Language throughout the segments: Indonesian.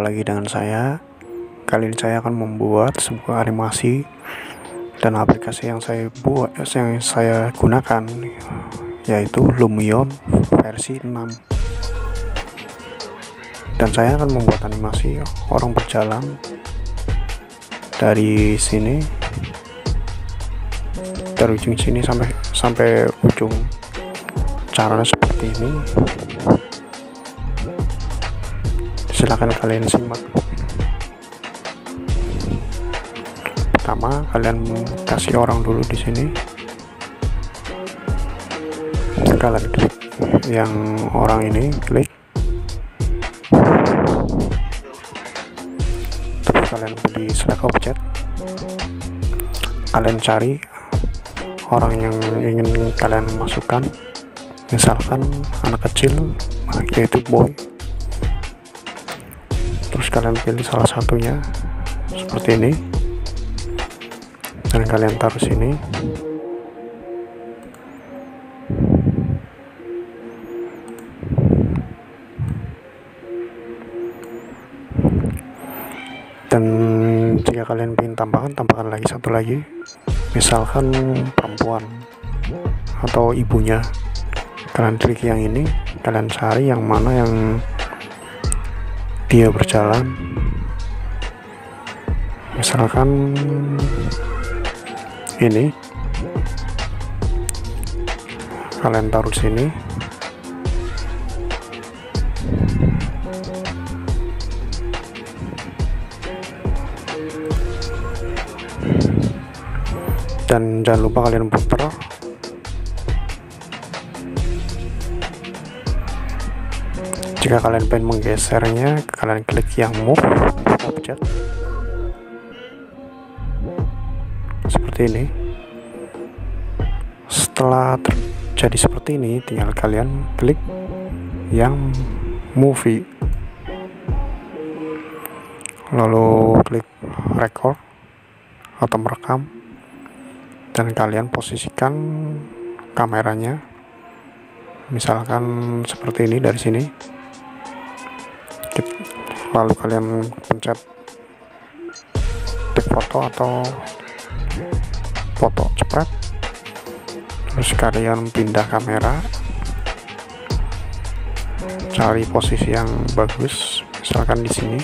Lagi dengan saya. Kali ini saya akan membuat sebuah animasi dan aplikasi yang saya buat yang saya gunakan yaitu Lumion versi 6. Dan saya akan membuat animasi orang berjalan dari sini dari ujung sini sampai sampai ujung caranya seperti ini silahkan kalian simak. Pertama kalian kasih orang dulu di sini. Kalian klik yang orang ini klik. Terus kalian pilih select object. Kalian cari orang yang ingin kalian masukkan. Misalkan anak kecil yaitu boy kalian pilih salah satunya seperti ini. Dan kalian taruh sini. Dan jika kalian ingin tambahkan tambahkan lagi satu lagi. Misalkan perempuan atau ibunya. Kalian klik yang ini kalian cari yang mana yang dia berjalan. Misalkan ini. Kalian taruh sini. Dan jangan lupa kalian putar jika kalian pengen menggesernya kalian klik yang move object seperti ini. Setelah terjadi seperti ini tinggal kalian klik yang movie. Lalu klik record atau merekam. Dan kalian posisikan kameranya. Misalkan seperti ini dari sini lalu kalian pencet take foto atau foto cepat terus kalian pindah kamera. Cari posisi yang bagus. Misalkan di sini.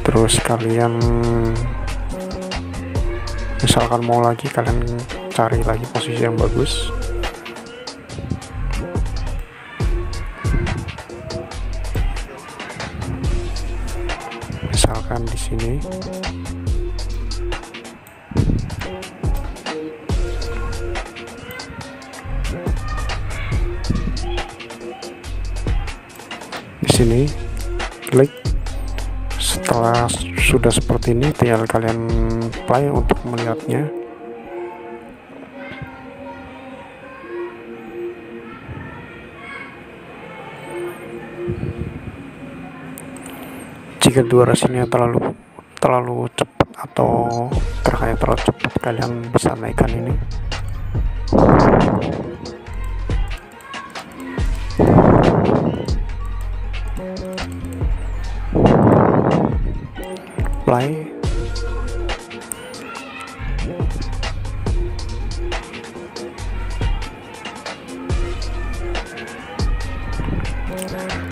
Terus kalian misalkan mau lagi kalian cari lagi posisi yang bagus. Misalkan di sini. Di sini klik. Setelah sudah seperti ini tinggal kalian play untuk melihatnya jika durasinya terlalu terlalu cepat atau terkait terlalu cepat kalian bisa naikkan ini. Play.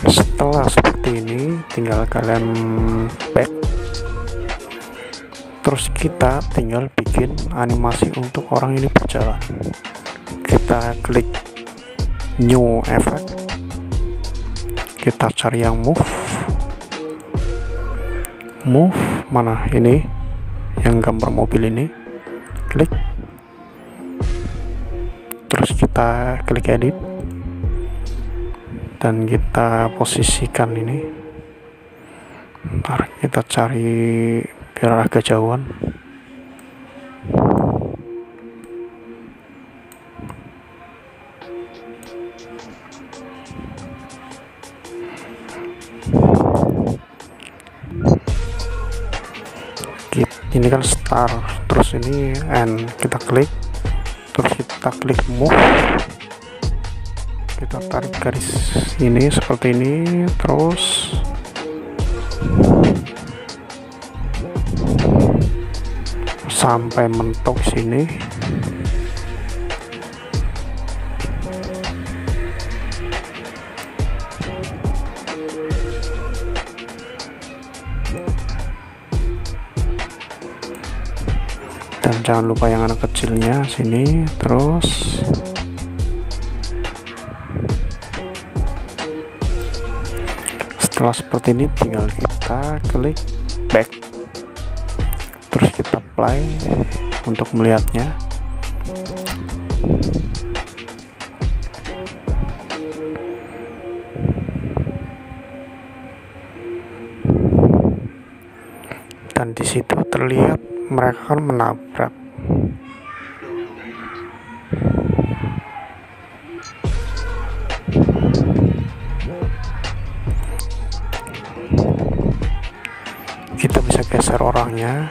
Setelah seperti ini tinggal kalian back terus kita tinggal bikin animasi untuk orang ini berjalan. Kita klik new effect. Kita cari yang move. Move mana ini? Yang gambar mobil ini. Klik. Terus kita klik edit dan kita posisikan ini. Ntar kita cari biar agak jauhan ini kan start. Terus ini and kita klik. Terus kita klik move kita tarik garis ini seperti ini terus. Sampai mentok sini. Dan jangan lupa yang anak kecilnya sini terus setelah seperti ini tinggal kita klik back. Terus kita play untuk melihatnya. Dan di situ terlihat mereka menabrak geser orangnya.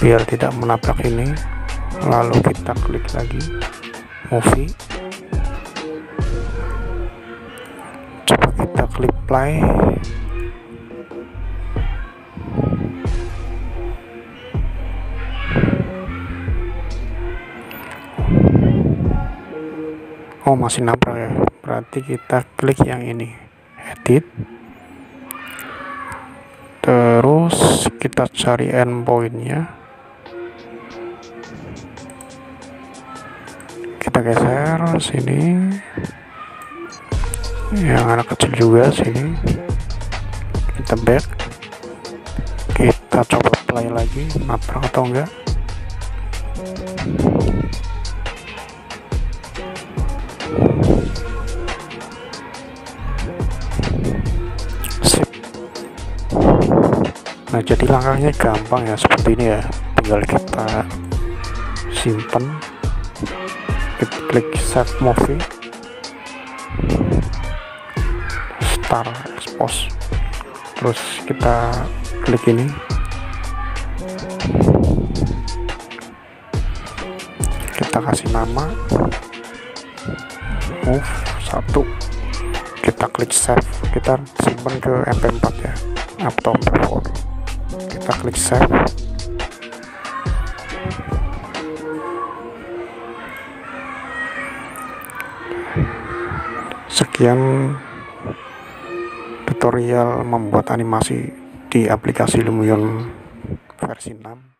Biar tidak menabrak ini lalu kita klik lagi. Movie. Coba kita klik play. Oh masih nabrak ya. Berarti kita klik yang ini. Edit. Terus kita cari endpointnya kita geser sini. Yang anak kecil juga sini. Kita back. Kita coba play lagi nabrak atau enggak. Sip. Nah jadi langkahnya gampang ya seperti ini ya. Tinggal kita simpan kita klik save movie. Start expose terus kita klik ini. Kita kasih nama. Move satu. Kita klik save. Kita simpan ke mp4 ya. Atau mp4 kita klik save sekian tutorial membuat animasi di aplikasi Lumion versi 6